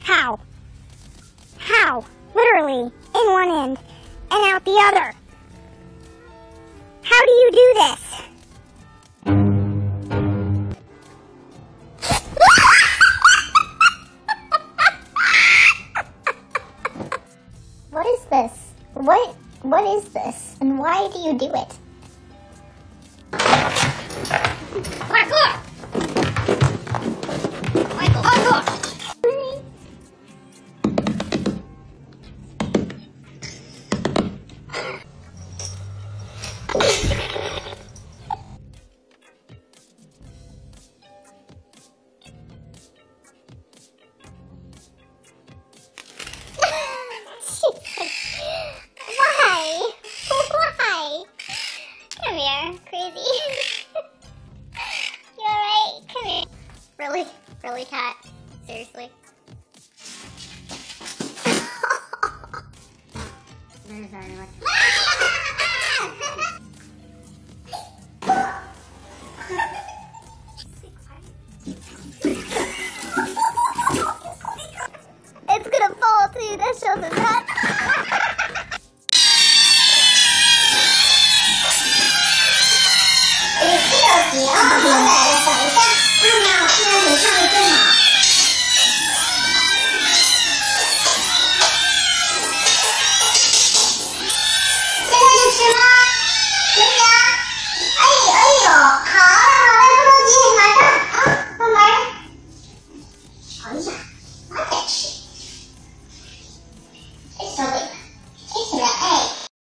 How? How? Literally, in one end and out the other. How do you do this? what is this? What what is this? And why do you do it? Parkour! Really? Really, cat? Seriously? I'm sorry, it's gonna fall too. Yeah.